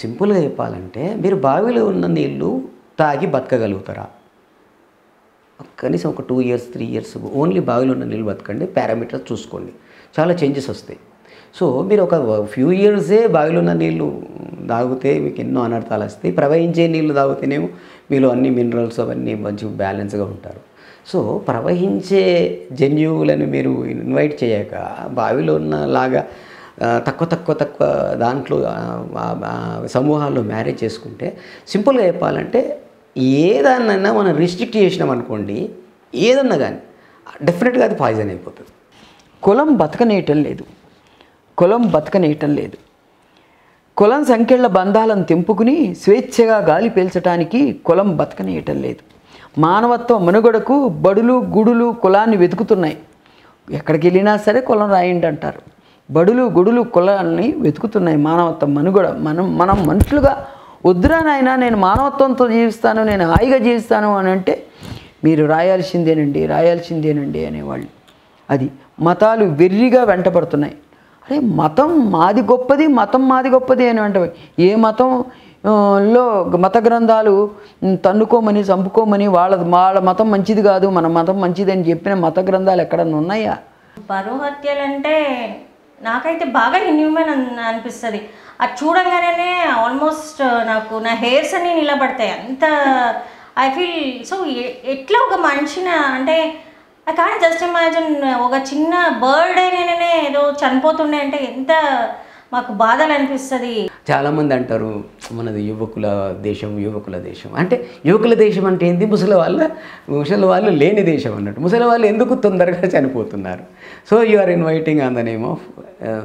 సింపుల్గా చెప్పాలంటే మీరు బావిలో ఉన్న నీళ్ళు తాగి బతకగలుగుతారా? కనీసం ఒక two years three years only బావిలో ఉన్న నీళ్ళు బతకండి పారామీటర్స్ చూసుకోండి. చాలా చేంజెస్ వస్తాయి. సో మీరు ఒక ఫ్యూ ఇయర్సే బావిలో ఉన్న నీళ్ళు తాగితే మీకు ఎన్నో అనర్థాలు వస్తాయి. ప్రవహించే నీళ్ళు తాగితేనేమో మీలో అన్ని మినరల్స్ అవన్నీ మంచి బ్యాలెన్స్గా ఉంటారు. సో ప్రవహించే జన్యువులను మీరు ఇన్వైట్ చేయక బావిలో ఉన్న లాగా తక్కువ తక్కువ తక్కువ దాంట్లో సమూహాల్లో మ్యారేజ్ చేసుకుంటే సింపుల్గా చెప్పాలంటే ఏదాన్నైనా మనం రిస్ట్రిక్ట్ చేసినాం అనుకోండి ఏదన్నా కానీ డెఫినెట్గా అది పాయిజన్ అయిపోతుంది. కులం బతకనేయటం లేదు. కులం బతకనేయటం లేదు. కులం సంఖ్యల బంధాలను తెంపుకుని స్వేచ్ఛగా గాలి పీల్చడానికి కులం బతకనేయటం లేదు. మానవత్వ మనుగడకు బడులు గుడులు కులాన్ని వెతుకుతున్నాయి. ఎక్కడికి వెళ్ళినా సరే కులం రాయండి అంటారు బడులు గుడులు కులాలని వెతుకుతున్నాయి మానవత్వం మనుగడ మనం మనం మనుషులుగా వద్దురా నాయన నేను మానవత్వంతో జీవిస్తాను నేను హాయిగా జీవిస్తాను అని అంటే మీరు రాయాల్సిందేనండి రాయాల్సిందేనండి అనేవాళ్ళు. అది మతాలు వెర్రిగా వెంటపడుతున్నాయి అరే మతం మాది గొప్పది మతం మాది గొప్పది అని అంటే ఏ మతం లో మత గ్రంథాలు తన్నుకోమని చంపుకోమని వాళ్ళ వాళ్ళ మతం మంచిది కాదు మన మతం మంచిది అని చెప్పిన మత గ్రంథాలు ఎక్కడన్నా ఉన్నాయా? బరువు అంటే నాకైతే బాగా ఇన్హ్యూమన్ అనిపిస్తుంది. అది చూడంగానే ఆల్మోస్ట్ నాకు నా హెయిర్స్ అన్నీ నిలబడతాయి. అంత ఐ ఫీల్ సో ఎట్లా ఒక మనిషిని అంటే ఐ కాంట్ జస్ట్ ఇమాజిన్ ఒక చిన్న బర్డ్ నేననే ఏదో చనిపోతుండే అంటే ఎంత మాకు బాధలు అనిపిస్తుంది చాలామంది అంటారు మనది యువకుల దేశం యువకుల దేశం. అంటే యువకుల దేశం అంటే ఏంది? ముసలి వాళ్ళ ముసలి వాళ్ళు లేని దేశం అన్నట్టు. ముసలి వాళ్ళు ఎందుకు తొందరగా చనిపోతున్నారు? So you are inviting on the name of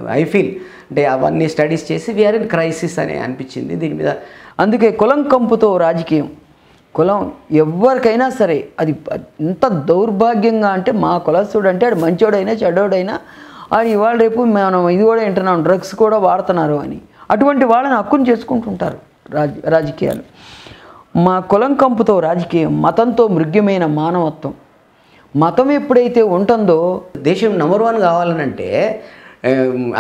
I feel అంటే అవన్నీ స్టడీస్ చేసి వీఆర్ ఇన్ క్రైసిస్ అని అనిపించింది దీని మీద. అందుకే కులం కంపుతో రాజకీయం. కులం ఎవరికైనా సరే అది ఎంత దౌర్భాగ్యంగా అంటే మా కులస్తుడు అంటే ఆడు మంచోడైనా చెడోడైనా అది ఇవాళ రేపు మనం ఇది కూడా వింటున్నాం డ్రగ్స్ కూడా వాడుతున్నారు అని. అటువంటి వాళ్ళని హక్కును చేసుకుంటుంటారు రాజ రాజకీయాలు. మా కులం కంపుతో రాజకీయం మతంతో మృగ్యమైన మానవత్వం. మతం ఎప్పుడైతే ఉంటుందో దేశం నెంబర్ వన్ కావాలనంటే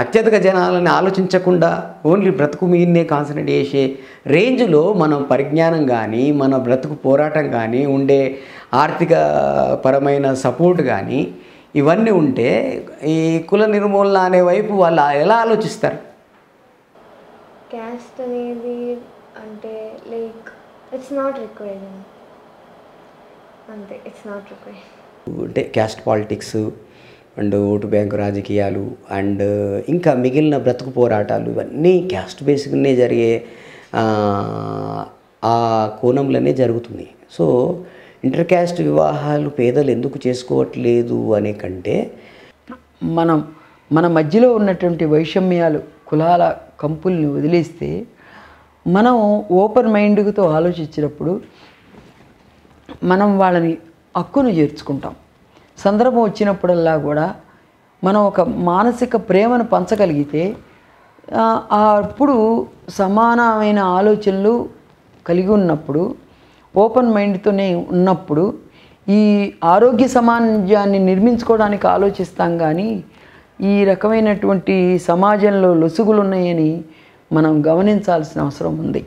అత్యధిక జనాలని ఆలోచించకుండా ఓన్లీ బ్రతుకు మీదనే కాన్సన్ట్రేట్ చేసే రేంజ్లో మనం పరిజ్ఞానం కానీ మన బ్రతుకు పోరాటం కానీ ఉండే ఆర్థిక పరమైన సపోర్ట్ కానీ ఇవన్నీ ఉంటే ఈ కుల నిర్మూలన అనే వైపు వాళ్ళు ఎలా ఆలోచిస్తారు? క్యాస్ట్ అనేది అంటే లైక్ ఇట్స్ నాట్ రిక్వైర్డ్ అంతే ఇట్స్ నాట్ రిక్వైర్డ్ అంటే caste politics and vote bank రాజకీయాలు అండ్ ఇంకా మిగిలిన బ్రతుకు పోరాటాలు ఇవన్నీ క్యాస్ట్ బేస్గానే జరిగే ఆ, ఆ కోణంలోనే జరుగుతున్నాయి. సో ఇంటర్ క్యాస్ట్ వివాహాలు పేదలు ఎందుకు చేసుకోవట్లేదు అనే కంటే మనం మన మధ్యలో ఉన్నటువంటి వైషమ్యాలు కులాల కంపుల్ని వదిలేస్తే మనం ఓపెన్ మైండ్తో ఆలోచించినప్పుడు మనం వాళ్ళని హక్కును చేర్చుకుంటాం. సందర్భం వచ్చినప్పుడల్లా కూడా మనం ఒక మానసిక ప్రేమను పంచగలిగితే అప్పుడు సమానమైన ఆలోచనలు కలిగి ఉన్నప్పుడు ఓపెన్ మైండ్తోనే ఉన్నప్పుడు ఈ ఆరోగ్య సమాజాన్ని నిర్మించుకోవడానికి ఆలోచిస్తాం కానీ ఈ రకమైనటువంటి సమాజంలో లొసుగులు ఉన్నాయని మనం గమనించాల్సిన అవసరం ఉంది.